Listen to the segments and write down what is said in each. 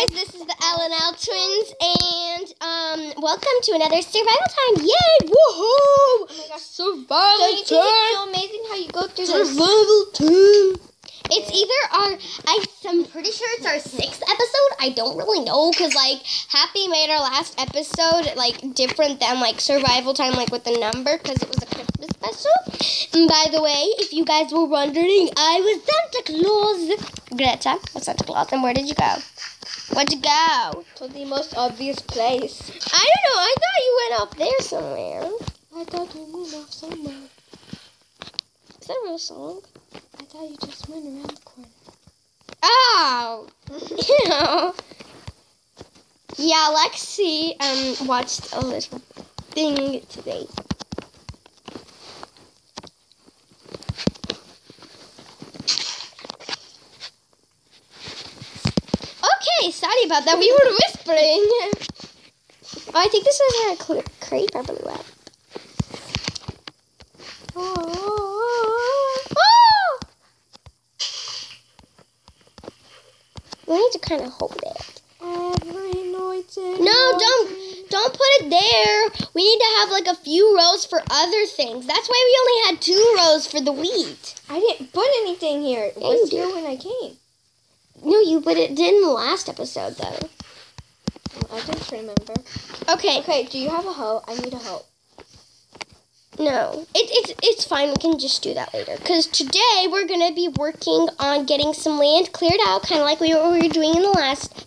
guys, this is the LNL twins, and um, welcome to another survival time. Yay! Woohoo! Oh my gosh. Survival Don't you think it's so amazing how you go through this? Survival time. It's either our, I, I'm pretty sure it's our sixth episode. I don't really know because like Happy made our last episode like different than like survival time, like with the number because it was a Christmas special. And by the way, if you guys were wondering, I was Santa Claus. Greta was Santa Claus, and where did you go? Where'd you go? To the most obvious place. I don't know. I thought you went up there somewhere. I thought you went off somewhere. Is that a real song? I thought you just went around the corner. Oh, you know. Yeah, Lexi um watched a little thing today. Okay, sorry about that. We were whispering. Oh, I think this is a cl- crepe, I believe. That. Oh, Oh! We need to kind of hold it. No, don't don't put it there. We need to have like a few rows for other things. That's why we only had two rows for the wheat. I didn't put anything here. It was here when I came. No, you but it did in the last episode though. I just remember. Okay, Okay, do you have a hoe? I need a hoe. no, it, it's it's fine. We can just do that later. Cause today we're gonna be working on getting some land cleared out, kind of like we were, we were doing in the last,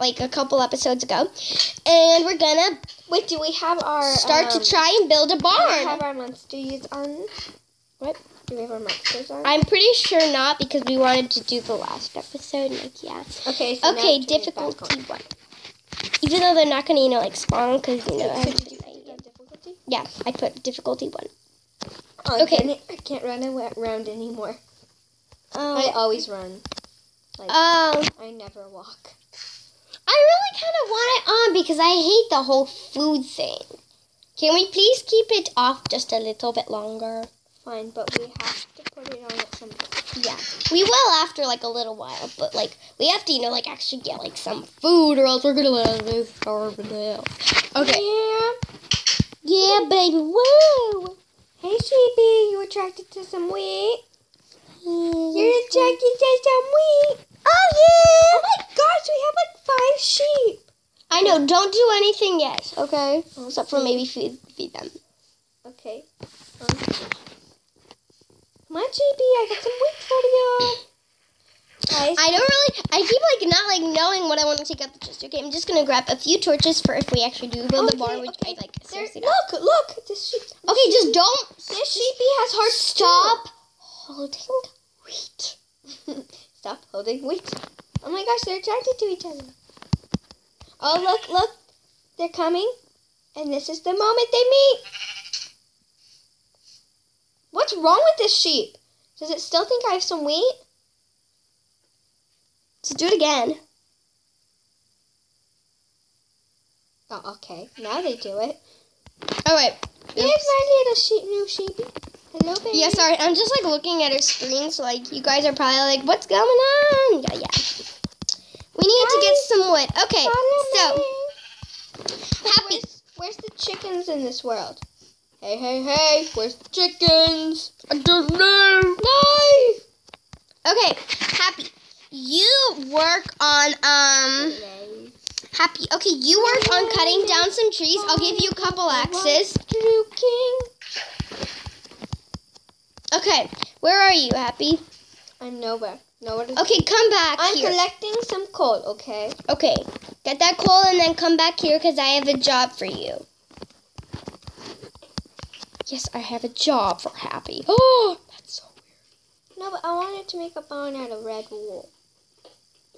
like a couple episodes ago, and we're gonna Wait, do we have our start um, to try and build a Do we barn. have our monsters on? What? Do we have our monsters on? I'm pretty sure not because we wanted to do the last episode. Like, yeah. okay. So now Okay, turn it back difficulty on. one. Even though they're not gonna, you know, like spawn because you know. I have to do that. difficulty? Yeah, I put difficulty one. Oh, Okay. I can't run around anymore. I Oh, always run. Like um, I never walk. I really kind of want it on because I hate the whole food thing. Can we please keep it off just a little bit longer? Fine, but we have to put it on at some point. Yeah, we will after like a little while, but like we have to, you know, like actually get like some food or else we're gonna let this starve to death. Okay. Yeah. Yeah, baby. Woo. Hey, sheepy, you attracted to some wheat? You're attracted to some wheat. Oh yeah. Oh my gosh, we have like five sheep. I know. Don't do anything yet. Okay. Okay. Except for maybe feed feed them. Okay. Um, on, sheepy, I got some wheat for you. Guys, I don't really. I keep like not like knowing what I want to take out the chest. Okay, I'm just gonna grab a few torches for if we actually do build the Okay, barn, which okay. I like. there, look, look, this sheep. Okay, just don't This sheepy has heart. stop holding wheat. Stop holding wheat. Oh my gosh, they're attracted to each other. Oh, look, look. They're coming. And this is the moment they meet. What's wrong with this sheep? Does it still think I have some wheat? Just do it again. Oh, okay. Now they do it. All right. Here's my little sheep, new sheepy. Hello, baby. Yeah, sorry. I'm just like looking at her screen, so like you guys are probably like, "What's going on?" Yeah, yeah. We need to get some wood. Okay, Follow so me. happy. Where's, where's the chickens in this world? Hey, hey, hey. Where's the chickens? I don't know. No. Okay, happy. You work on um. Happy. Okay, you work on cutting down some trees. I'll give you a couple axes. King. Okay, where are you, Happy? I'm nowhere. Nowhere Okay, come back I'm here. collecting some coal, okay? Okay, get that coal and then come back here because I have a job for you. Yes, I have a job for Happy. Oh, that's so weird. No, but I wanted to make a barn out of red wool.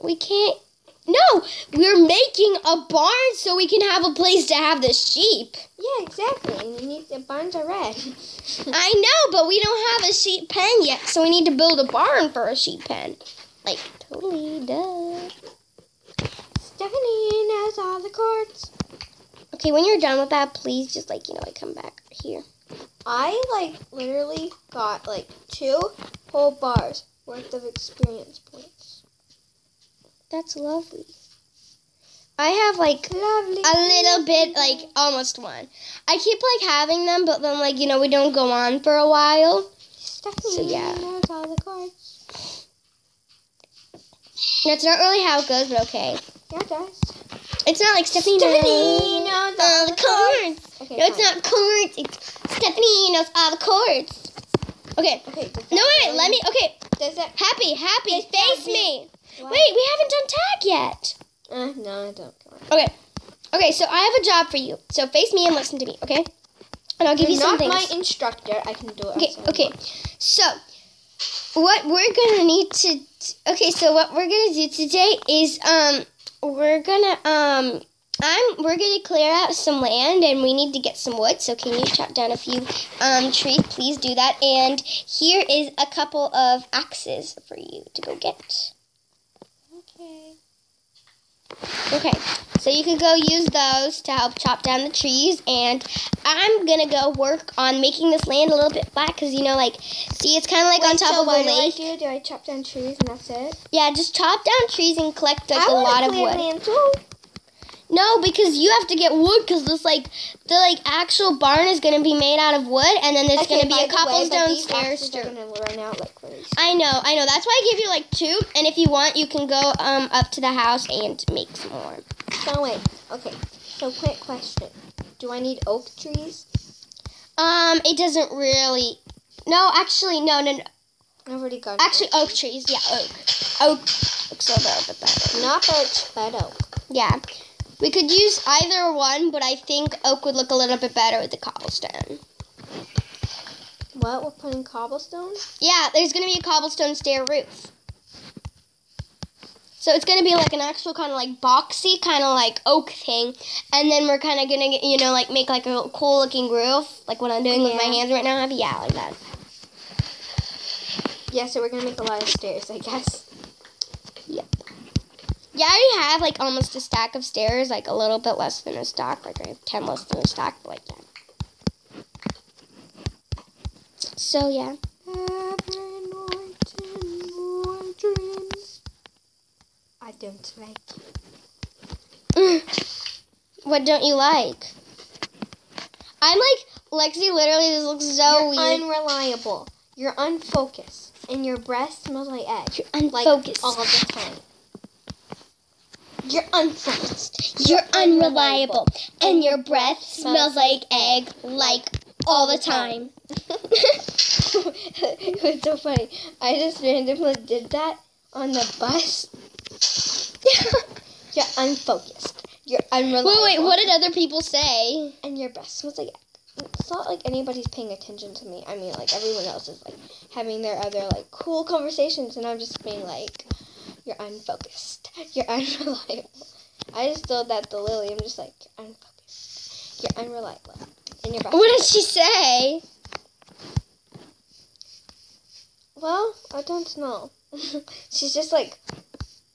We can't. No, we're making a barn so we can have a place to have the sheep. Yeah, exactly. And you need the barns are red. I know, but we don't have a sheep pen yet, so we need to build a barn for a sheep pen. Like, totally, duh. Stephanie knows all the chords. Okay, when you're done with that, please just, like, you know, like, come back here. I like literally got like two whole bars worth of experience points. That's lovely. I have like Lovely. a little bit, like almost one. I keep like having them, but then like you know we don't go on for a while. Stephanie So, yeah. knows all the chords. That's not really how it goes, but okay. Yeah, it does. It's not like Stephanie, Stephanie knows knows all the chords. Okay, No, it's not chords. It's Stephanie knows all the chords. Okay. Okay. No, wait, let me. Okay, Does that? happy, happy, face me. What? Wait, we haven't done tag yet. Uh, no, I don't. Okay. Okay, so I have a job for you. So face me and listen to me, okay? And I'll give You're you some not my instructor. I can do it. Okay, okay. So, what we're gonna need to okay, so what we're gonna do today is um we're gonna um I'm we're gonna clear out some land and we need to get some wood. So can you chop down a few um trees? Please do that. And here is a couple of axes for you to go get. Okay. So you can go use those to help chop down the trees, and I'm gonna go work on making this land a little bit flat because you know, like, see, it's kind of like on top so of a lake. do I do? Do I chop down trees and that's it? Yeah, just chop down trees and collect like I a lot of wood. land too. No, because you have to get wood because this like the like actual barn is gonna be made out of wood, and then there's Okay, gonna be a but cobblestone these stairs. are too. gonna run out like. I know, I know. That's why I give you like two, and if you want, you can go um up to the house and make some more. So wait. Okay. So quick question. Do I need oak trees? Um, it doesn't really. No, actually, no, no, no. I already got. Actually, oak trees. Yeah, oak. Oak looks a little bit better. Not birch, but oak. Yeah. We could use either one, but I think oak would look a little bit better with the cobblestone. What? We're putting cobblestone? Yeah, there's gonna be a cobblestone stair roof. So it's gonna be like an actual kind of like boxy, kind of like oak thing, and then we're kind of gonna, you know, like make like a cool looking roof, like what I'm doing with my hands right now. Yeah, like that. Yeah. So we're gonna make a lot of stairs, I guess. Yeah, I already have like almost a stack of stairs, like a little bit less than a stack. Like I have ten less than a stack, but like that. So yeah. Every night in dreams. I don't like. what don't you like? I'm like Lexi. Literally, this looks so You're weird. unreliable. You're unfocused, and your breath smells like egg. Like Unfocused. all the time. You're unfocused. You're unreliable, and your breath smells like egg, like all the time. it was so funny. I just randomly did that on the bus. You're unfocused. You're unreliable. Wait, wait. What did other people say? And your breath smells like. It's not like anybody's paying attention to me. I mean, like everyone else is like having their other like cool conversations, and I'm just being like, "You're unfocused. You're unreliable." I just told that to Lily. I'm just like, unfocused. You're unreliable." And your breath. What did she say? Well, I don't know. She's just like,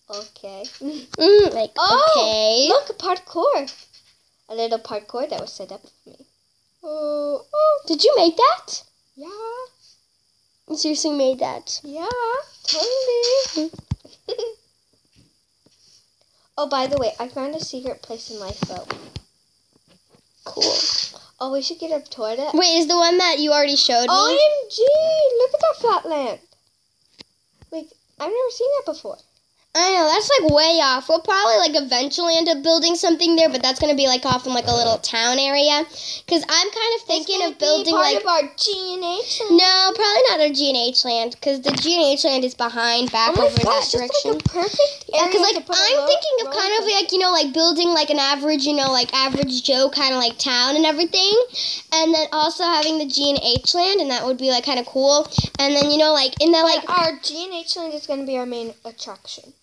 okay. Mm, like Oh, okay. Look, parkour. A little parkour that was set up for me. Oh, oh, Did you make that? yeah, You seriously made that? yeah, totally. oh, by the way, I found a secret place in Lifeboat. Cool. Oh, we should get up toward it. Wait, is the one that you already showed me? OMG! Look at that flat land. Like, I've never seen that before. I know that's like way off. We'll probably like eventually end up building something there, but that's gonna be like off in like a little town area. Cause I'm kind of thinking of gonna building part like of our G and H. no, probably not our G and H land, cause the G and H land is behind back oh over gosh, that direction. like a perfect Yeah, to like I'm thinking of kind of like you know like building like an average you know like average Joe kind of like town and everything, and then also having the G and H land and that would be like kind of cool. And then you know like in the like But our G and H land is going to be our main attraction.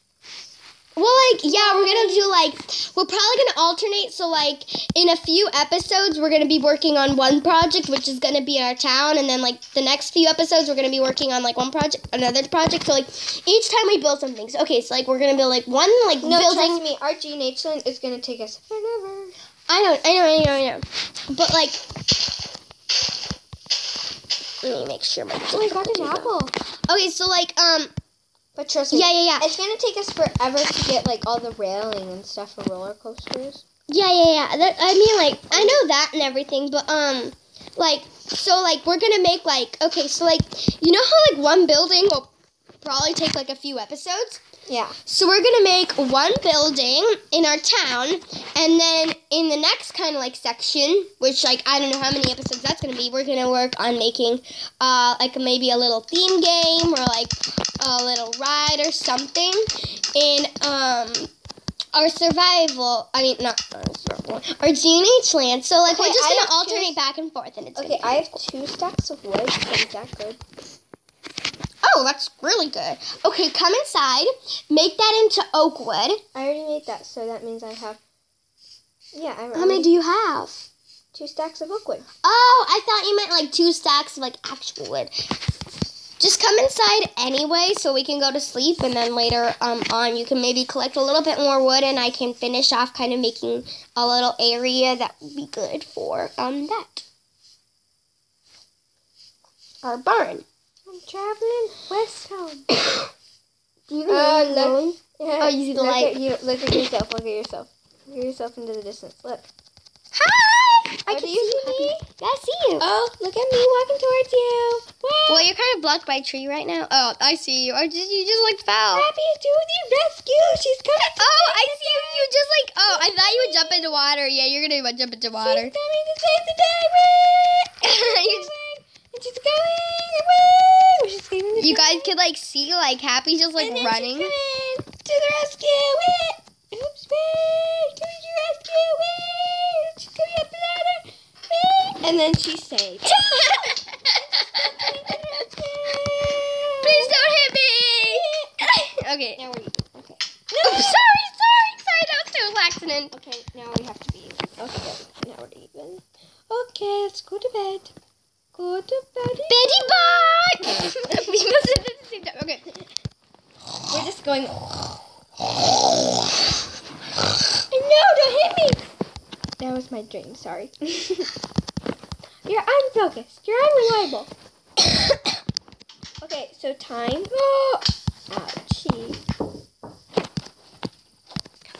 Well like yeah we're gonna do like we're probably gonna alternate. So like in a few episodes we're gonna be working on one project which is gonna be our town, and then like the next few episodes we're gonna be working on like one project another project. So like each time we build something. So okay, so like we're gonna build like one like No, building. trust me, G and is going to take us forever. I know, I know, I know, I know. But like, let me make sure my. Oh, I got an apple. Okay, so like, um, But trust me, Yeah, yeah, yeah. it's gonna take us forever to get like all the railing and stuff for roller coasters. Yeah, yeah, yeah. That, I mean, like, I know that and everything, but um, like, so like we're gonna make like okay, so like you know how like one building will probably take like a few episodes. Yeah. So we're gonna make one building in our town, and then in the next kind of like section, which like I don't know how many episodes that's gonna be, we're gonna work on making uh like maybe a little theme game or like a little ride or something in um our survival. I mean not our survival, our GNH land. So like we're just I gonna two- alternate back and forth, and it's Okay, I have two stacks of wood. Is that good? Oh, that's really good. Okay, come inside. Make that into oak wood. I already made that, so that means I have. Yeah, I How many do you have? two stacks of oak wood. Oh, I thought you meant like two stacks of like actual wood. Just come inside anyway, so we can go to sleep, and then later um, on you can maybe collect a little bit more wood, and I can finish off kind of making a little area that would be good for um that our barn. Traveling west home. Do you even Oh, know look. going? Yeah. Oh, you see the look light? At you, look at yourself. Look at yourself. Look at yourself into the distance. Look. Hi! I Oh, can see you see me? Yeah, I see you. Oh, look at me walking towards you. Whoa. Well, you're kind of blocked by a tree right now. Oh, I see you. Or did you just like fell? Happy to the rescue. She's coming. Oh, I see you. You just like. Oh, I thought you would jump into water. Yeah, you're gonna jump into water. She's coming to save the day. You- And she's going. Woo! She's saving the you guys could like see like Happy just like And then running. She's coming to the rescue. Woo! Oops, woo! Coming to the rescue. Woo! She's coming up the ladder. Woo! And then she's saved. Please don't hit me. okay. Now we're even. Okay. Oops, sorry, sorry, sorry. That was total accident. Okay, now we have to be. Okay, now we're even. Okay, let's go to bed. Go to bed. Betty Bot. we must have did the same time. Okay. We're just going. No, don't hit me! That was my dream, sorry. You're unfocused. You're unreliable. okay, so time. Oh! Ouchie.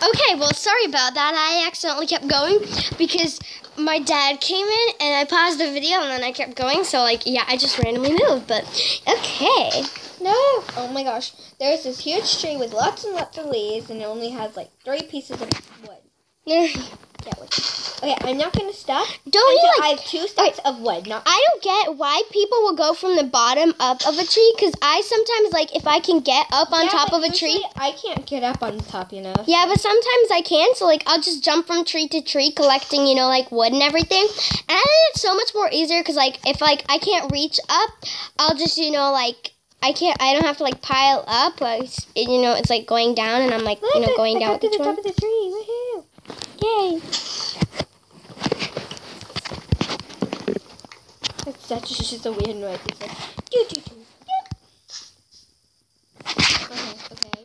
Okay, well, sorry about that. I accidentally kept going because my dad came in and I paused the video and then I kept going. So, like, yeah, I just randomly moved. But okay. No! Oh my gosh. There's this huge tree with lots and lots of leaves, and it only has like three pieces of wood. Yeah. Okay, I'm not gonna stop Don't you until I have two stacks of wood. Not I don't get why people will go from the bottom up of a tree because I sometimes like if I can get up on Yeah, top of a tree. I can't get up on top, you know. Yeah, but sometimes I can. So like I'll just jump from tree to tree, collecting you know like wood and everything. And it's so much more easier because like if like I can't reach up, I'll just you know like I can't. I don't have to like pile up. Like you know it's like going down, and I'm like you know going I down with each the one. top of the tree. Woohoo! Yay! That's just a weird noise. It's like doo doo doo. Okay, okay.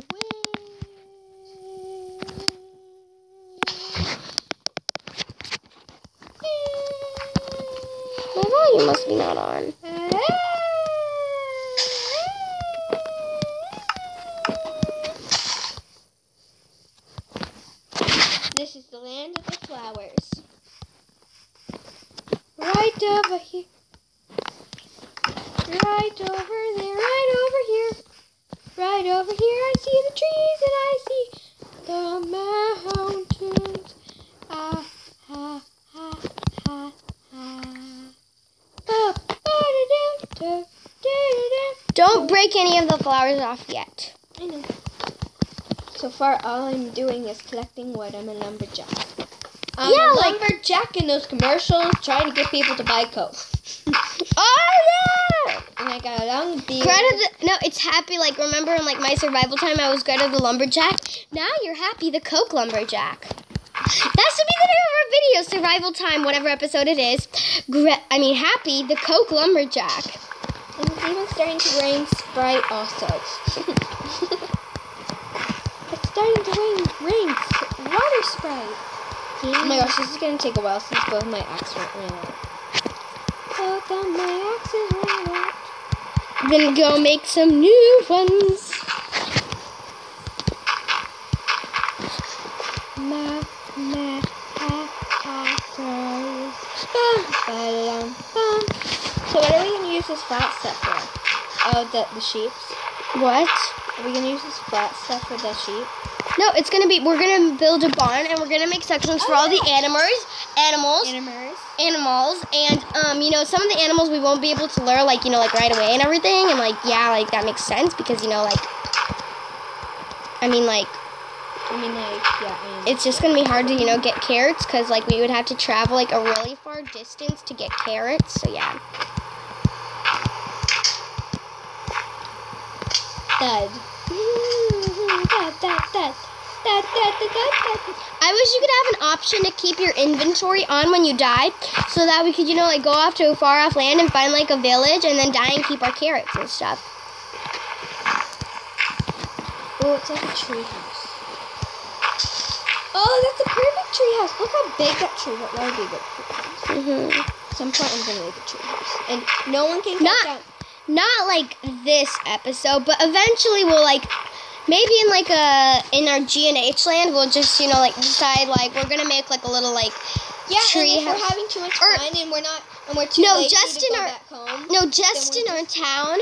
My volume must be not on. This is the land of the flowers. Right over here. Right over there, right over here. Right over here, I see the trees and I see the mountains. Ah, ha, ha, ha, ha. Ba, ba, da, da, da, da, da. Don't break any of the flowers off yet. I know. So far, all I'm doing is collecting wood. I'm a lumberjack. I'm Yeah, a like- lumberjack in those commercials trying to get people to buy coke. Oh yeah. And I got a long beard. Greta the no, it's happy. Like remember in like my survival time, I was Greta the lumberjack. Now you're happy the Coke lumberjack. That should be the name of our video, survival time, whatever episode it is. Gre- I mean, happy the Coke lumberjack. And it's even starting to rain Sprite also. starting to rain, rain water spray. Oh my gosh, this is gonna take a while since both my axes ran out. Both of my axes ran out. I'm gonna go make some new ones. My, my, so what are we gonna use this fat stuff for? Oh, the, the sheeps? What? Are we gonna use this flat stuff for the sheep? No, it's gonna be. We're gonna build a barn and we're gonna make sections for all the animals, animals, Animals. animals, and um, you know, some of the animals we won't be able to lure like you know like right away and everything, and like yeah, like that makes sense because you know like, I mean like I mean, like, yeah, I mean, it's just gonna be hard to you know get carrots because like we would have to travel like a really far distance to get carrots. So yeah. I wish you could have an option to keep your inventory on when you die, so that we could, you know, like go off to a far off land and find like a village and then die and keep our carrots and stuff. Oh, it's like a tree house. Oh, that's a perfect tree house. Look how big that tree house. That would be a good tree house. hmm At some point, I'm gonna make a tree house, and no one can Not- down. Not like this episode, but eventually we'll like, maybe in like a in our G and H land, we'll just you know like decide like we're gonna make like a little like Yeah, tree and if house. we're having too much Or- fun and we're not, and we're too No, lazy just to in our- back home. No, just in we're our town.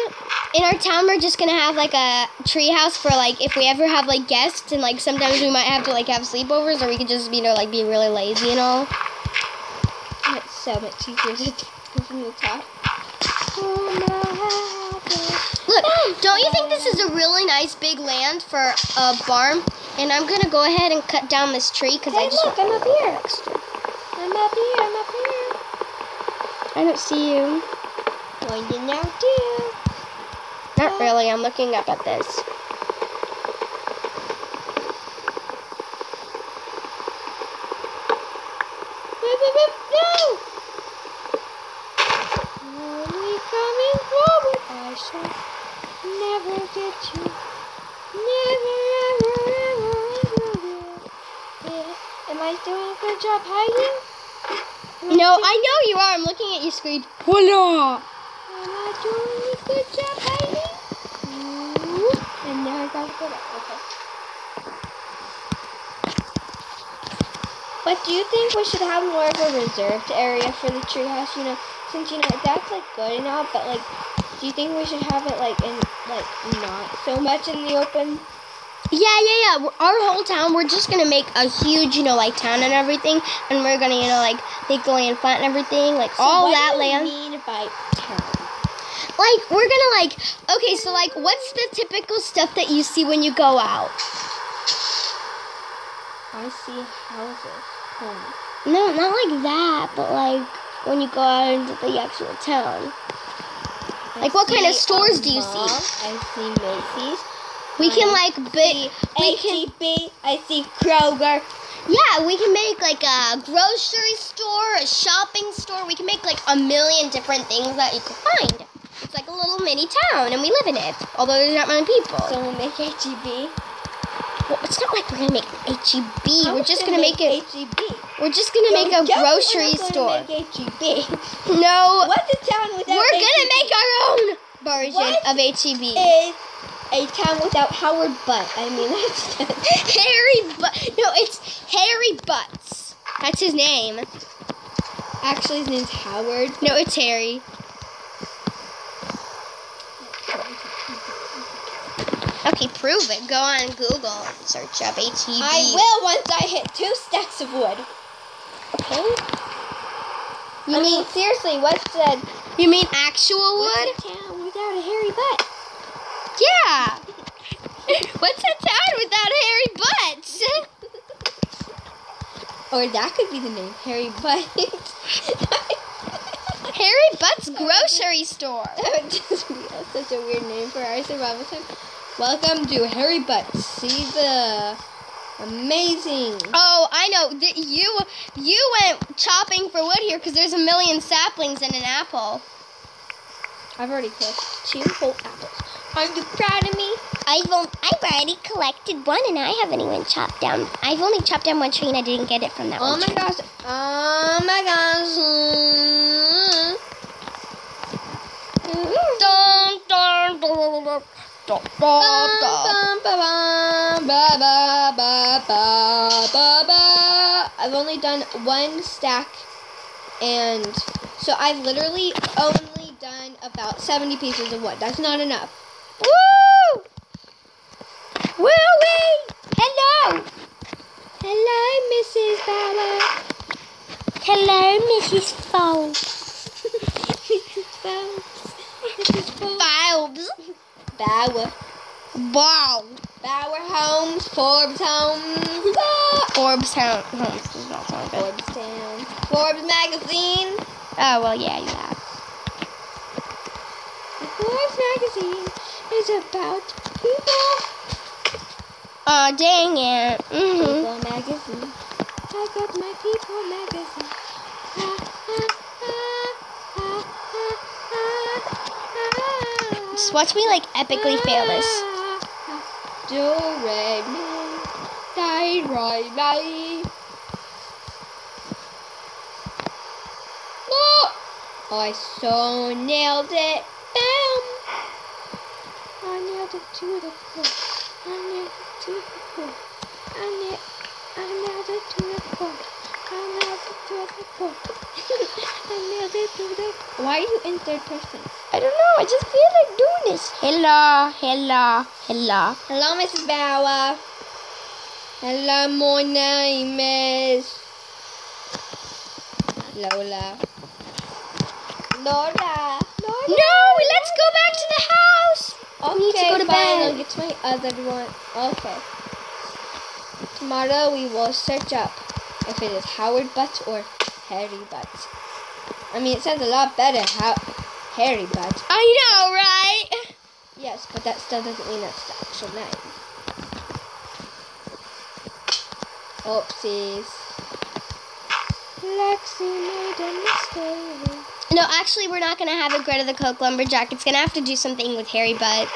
In our town, we're just gonna have like a tree house for like if we ever have like guests, and like sometimes we might have to like have sleepovers, or we could just you know like be really lazy and all. It's so much easier to go from the top. Look, don't you think this is a really nice big land for a barn? And I'm gonna go ahead and cut down this tree because I Hey, just look, I'm up here. extra. I'm up here. I'm up here. I don't see you. Going to now too. Not really. I'm looking up at this. Whip, whip, whip, no! Only coming forward, I shall never get you. Never, ever, ever, ever will. Yeah. Eh, am I doing a good job hiding? Am I No, doing- I know you are. I'm looking at you, Screed. Voila! Am I doing a good job hiding? Ooh, And now I gotta go back. Okay. But do you think we should have more of a reserved area for the treehouse? You know, since you know that's like good and all, but like, do you think we should have it like in like not so much in the open? Yeah, yeah, yeah. Our whole town, we're just gonna make a huge, you know, like town and everything, and we're gonna, you know, like make the land flat and everything, like So all what that do you land. mean by town? Like we're gonna like, okay, so like, what's the typical stuff that you see when you go out? I see houses, homes. No, not like that, but like when you go out into the actual town. Like, what kind of stores do you see? I see Macy's. We can like, see bi- we can, HEB. I see Kroger. yeah, we can make like a grocery store, a shopping store. We can make like a million different things that you can find. It's like a little mini town, and we live in it. Although there's not many people. So we'll make HEB. Well, it's not like we're gonna make HEB. We're just to gonna make it. HEB. We're just gonna make a grocery store. HEB. No, What's a town without we're HEB? gonna make our own version What of HEB. Is a town without Howard Butt. I mean, that's. Harry Butt. No, it's Harry Butts. That's his name. Actually, his name's Howard. No, it's Harry. Okay, prove it. Go on Google search up HEB. I will once I hit two stacks of wood. Okay. You I mean mean, seriously, what's a, you mean actual wood? what's a town without a hairy butt? Yeah. What's a town without a hairy Butts? Or that could be the name, Hairy Butt. Harry Butts grocery store. That would just be such a weird name for our survival time. Welcome to Harry Butts. See the amazing. Oh, I know. You you went chopping for wood here because there's a million saplings and an apple. I've already cooked two whole apples. Aren't you proud of me? I've on- I've already collected one and I haven't even chopped down. I've only chopped down one tree and I didn't get it from that Oh one my tree. gosh. Oh my gosh. Dun, dun, dun, dun, dun. I've only done one stack, and so I've literally only done about 70 pieces of wood. That's not enough. Woo! Woo wee! Hello! Hello, Mrs. Bauer. Hello, Mrs. Fold. Mrs. Bauer. Mrs. Bauer. Bauer. Wow. Bauer Homes. Forbes Homes. Ah. Forbes Homes does not sound good. Forbes Town. Forbes Magazine. Oh, well, yeah, you have. The Forbes Magazine is about people. Oh, dang it. Mm-hmm. People Magazine. I got my People Magazine. Ah, ah, ah, ah. Watch me, like, epically fail this. Do re mi di roi mi. Oh, I so nailed it. Bam! I nailed it to the floor. I nailed it to the floor. I nailed it to the floor. I nailed it to the floor. I nailed it to the. Why are you in third person? I don't know. I just feel like doing this. Hello, hello, hello. Hello, Mrs. Bauer. Hello, my name is Lola. Lola. Lola. No, let's go back to the house. Okay, need to go to fine. bed. I'll get to my other one. Okay. Tomorrow we will search up if it is Howard Butt or Harry Butt. I mean, it sounds a lot better, how Harry Butt. I know, right? Yes, but that still doesn't mean that's the actual name. Oopsies. Lexi made a mistake. No, actually, we're not gonna have a Greta the Coke Lumberjack. It's gonna have to do something with Harry Butt.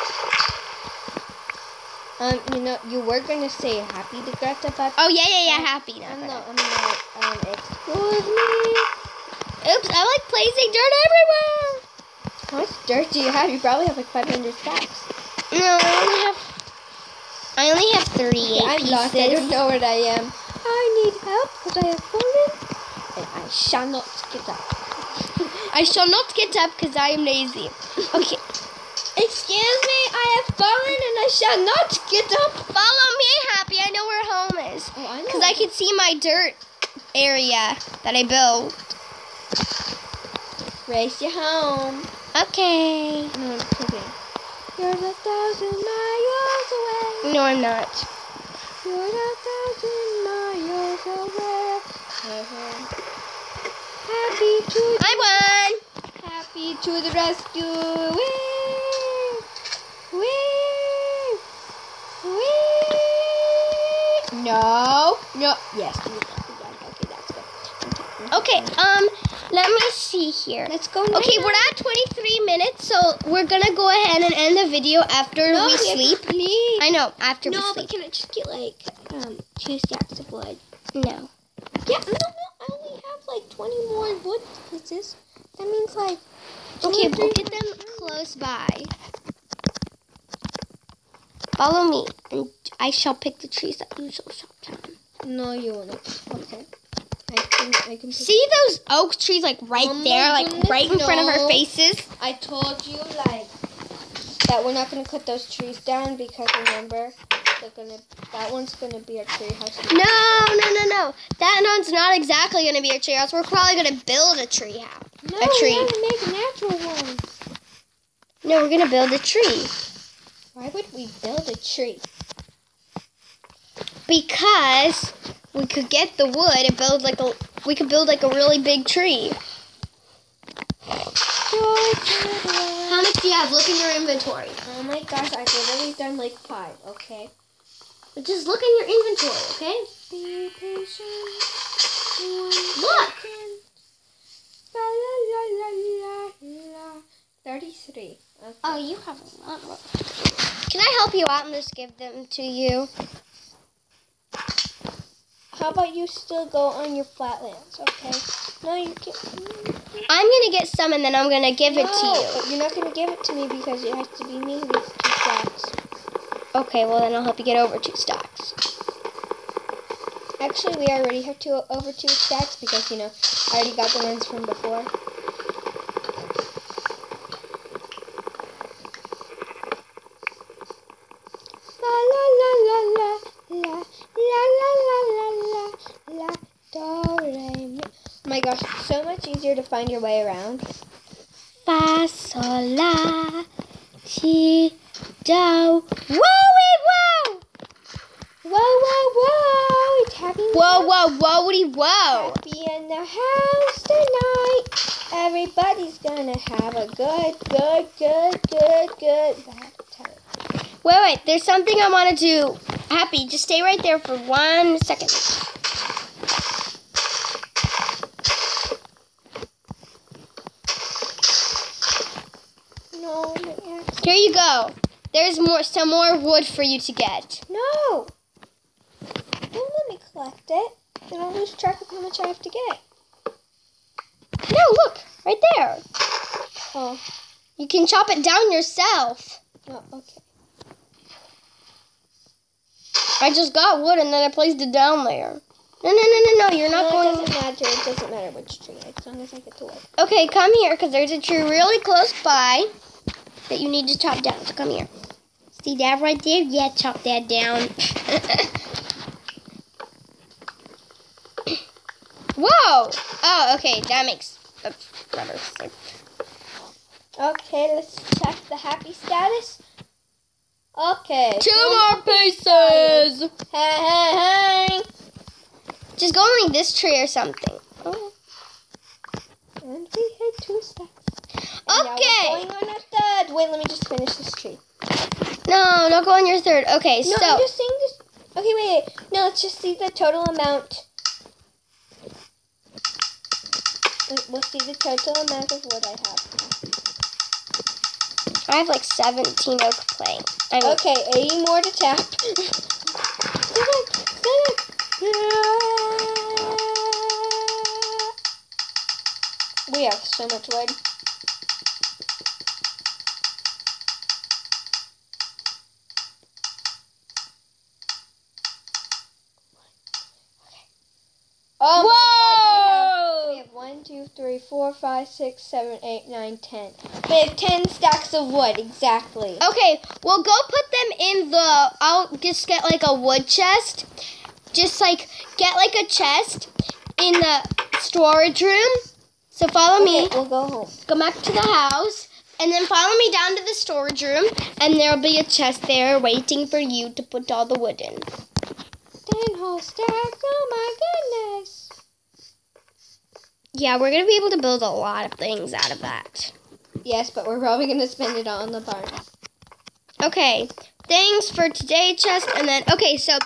Um, you know, you were gonna say happy to Greta, but Oh yeah, yeah, yeah. Happy now. I'm not. I'm not. Um, excuse me. Oops, I like placing dirt everywhere. How much dirt do you have? You probably have like 500 stacks. No, I only have. I only have three I'm pieces. lost. I don't know where I am. I need help because I have fallen, and I shall not get up. I shall not get up because I am lazy. Okay, Excuse me, I have fallen and I shall not get up. follow me, Happy. I know where home is Oh, I because I can see my dirt area that I built. race you home. Okay. No, I'm kidding. You're a thousand miles away. No, I'm not. You're a thousand miles away. Uh-huh. Happy to I won. happy to the rescue. Whee! Whee! Whee! No, no. Yes. you got it, yeah, Okay, that's good. Okay, um, let me see here. Let's go. Okay, we're at 23 minutes, so we're gonna go ahead and end the video after No, we sleep. Sleep. I know, after sleep. no, we but can I just get like um two stacks of wood? No. Yeah, no, no. I only have like twenty more wood pieces. That means like. Okay, we'll get them close by. Follow me, and I shall pick the trees that you shall chop down. No, you won't. Okay. I can. I can. See those oak trees, like right Oh there, like goodness, right in front of our faces? I told you like that we're not gonna cut those trees down because remember they're gonna. That one's gonna be our tree house. No, no, no, no. That one's not exactly gonna be a tree house. We're probably gonna build a tree house. No, a tree. we have to make natural ones. No, we're gonna build a tree. Why would we build a tree? Because we could get the wood and build like a we could build like a really big tree. How much do you have? Look in your inventory. Oh my gosh, I've literally done like five. Okay. But Just look in your inventory, okay? Be patient. Look. second. La, la, la, la, la, la. Thirty-three. Okay. Oh, you have a lot more. Can I help you out and just give them to you? How about you still go on your flatlands? Okay. No, you can't. I'm gonna get some and then I'm gonna give it to you. but you're not gonna give it to me because it has to be me gets two stacks. Okay, well then I'll help you get over two stacks. Actually, we already have two over two stacks because you know I already got the ones from before. Easier to find your way around. Fa sol la ti do. Whoa, whoa! Whoa, whoa, whoa! It's happy. Whoa, whoa, whoa, woody, whoa! Happy in the house tonight. Everybody's gonna have a good, good, good, good, good time. Wait, wait, there's something I want to do. Happy, just stay right there for one second. No, my axe. Here you go. There's more, some more wood for you to get. No! Don't let me collect it. Then I'll lose track of how much I have to get. No, look, right there. Oh, You can chop it down yourself. oh okay. I just got wood and then I placed it down there. No, no, no, no, no, you're not no, going. it doesn't matter. It doesn't matter which tree, as long as I get to work. Okay, come here, because there's a tree really close by that you need to chop down. So come here. See that right there? Yeah, chop that down. Whoa! Oh, okay, that makes that's better. Okay, let's check the happy status. Okay. Two more pieces! Hey, hey, hey! Just go on like this tree or something. Oh. And we hit two stacks. And Okay. going on third. Wait, let me just finish this tree. No, don't go on your third. Okay, No, so I'm just saying this. Okay, wait, wait. No, let's just see the total amount. We'll see the total amount of wood I have. I have like 17 oak plank. I mean, Okay, 80 more to tap. We have so much wood. Um, oh gosh, we have, we have one, two, three, four, five, six, seven, eight, nine, ten. We have ten stacks of wood, exactly. Okay, well, go put them in the. I'll just get like a wood chest. Just like get like a chest in the storage room. So follow me. We'll go home. Go back to the house, and then follow me down to the storage room, and there'll be a chest there waiting for you to put all the wood in. Ten whole stacks. Oh my goodness. Yeah, we're gonna be able to build a lot of things out of that. Yes, but we're probably gonna spend it all on the barn. Okay, thanks for today, chest, and then okay, so I'm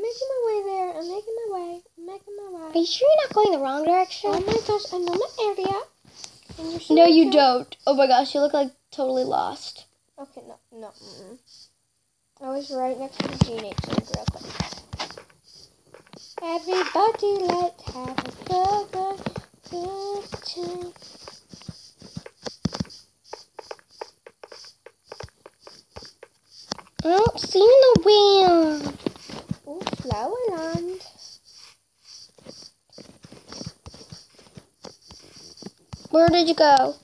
making my way there. I'm making my way. I'm making my way. are you sure you're not going the wrong direction? Oh my gosh, I know my area. You're No, you don't. Oh my gosh, you look like totally lost. Okay, no, no. Mm-mm. I was right next to the teenage link real quick. Everybody, let's have a good, good time. I don't see the wheel. Oh, Flowerland. Where did you go?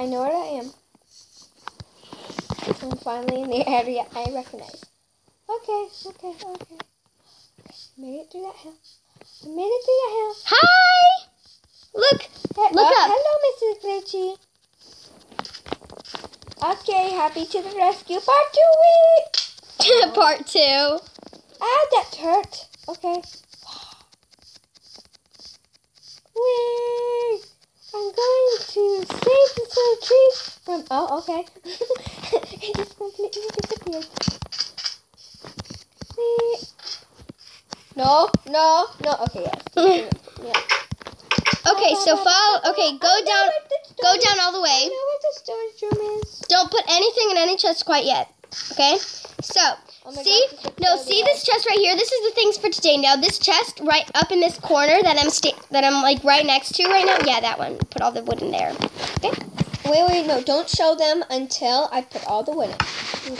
I know where I am. I'm finally in the area I recognize. Okay, okay, okay. Made it through that hill. I made it through that hill. Hi. Look, Hey, Look uh, up. Hello, Mrs. Glitchy. Okay, happy to the rescue. Part two week. part two. Ah, that hurt. Okay. Whee! I'm going to save this little tree from. Oh, okay. it just completely disappeared. Whee! No, no, no. Okay, yes. yeah. Okay, so follow. Okay, go down. Go down all the I way. know where the storage room is. Don't put anything in any chest quite yet. Okay. So Oh see, looks no, see this chest right here. This is the things for today. Now this chest right up in this corner that I'm sta- that I'm like right next to right now. Yeah, that one. Put all the wood in there. Okay. Wait, wait, no, don't show them until I put all the wood in.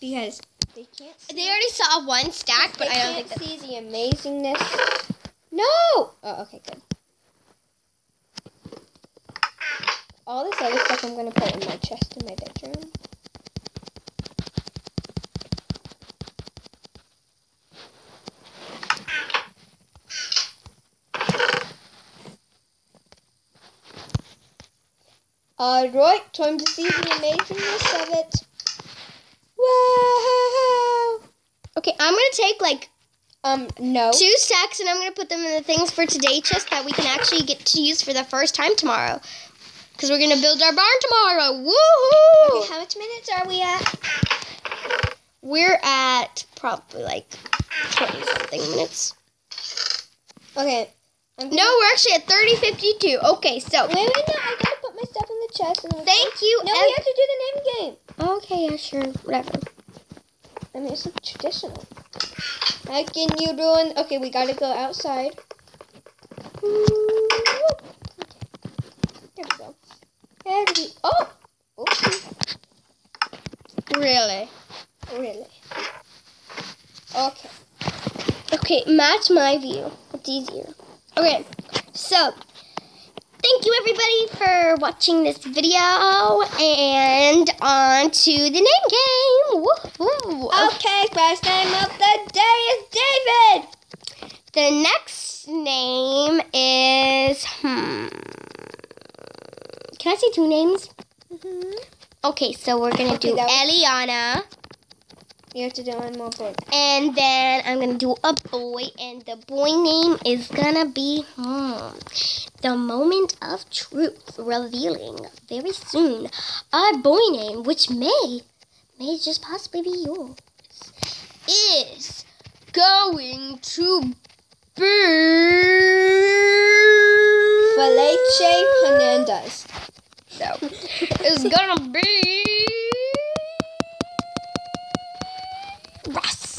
Because they can't see. They already saw one stack, but I don't think that's. see the amazingness. No! Oh, okay, good. All this other stuff I'm gonna put in my chest in my bedroom. Alright, time to see the amazingness of it. Wow! Okay, I'm gonna take like Um, no. two stacks and I'm gonna put them in the things for today chest that we can actually get to use for the first time tomorrow. Cause we're gonna build our barn tomorrow. Woohoo! Okay, how much minutes are we at? We're at probably like twenty something minutes. Okay. No, we're actually at thirty fifty two. Okay, so Wait, wait, no, chest and thank you. No, we have to do the name game. okay, yeah, sure, whatever. I mean, it's like traditional. How can you doing? Okay, we gotta go outside. Okay. There we go. There we Oh! Okay. Really? Really? Okay. Okay, match my view. It's easier. Okay, so thank you everybody for watching this video and on to the name game. Woohoo! Okay, first name of the day is David! The next name is hmm. Can I say two names? Mm-hmm. Okay, so we're gonna do Eliana, You have to do one more board. and then I'm gonna do a boy, and the boy name is gonna be hmm, the moment of truth, revealing very soon our boy name, which may may just possibly be yours, is going to be Felice Hernandez. So it's gonna be Ross.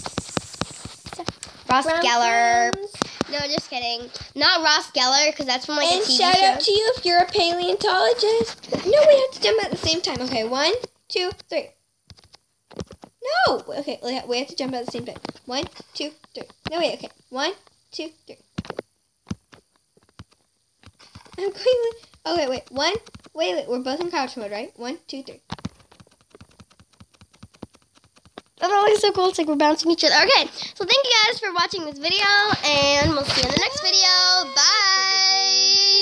Ross Brown Geller. No, just kidding. Not Ross Geller, because that's from like And a TV shout show. out to you if you're a paleontologist. No, we have to jump at the same time. Okay, one, two, three. No. Okay, we have to jump at the same time. One, two, three. No, wait. Okay, one, two, three. I'm going. Okay, wait. wait. One. Wait, wait. We're both in crouch mode, right? One, two, three. That's always so cool. It's like we're bouncing each other. Okay, so thank you guys for watching this video, and we'll see you in the next video. Bye!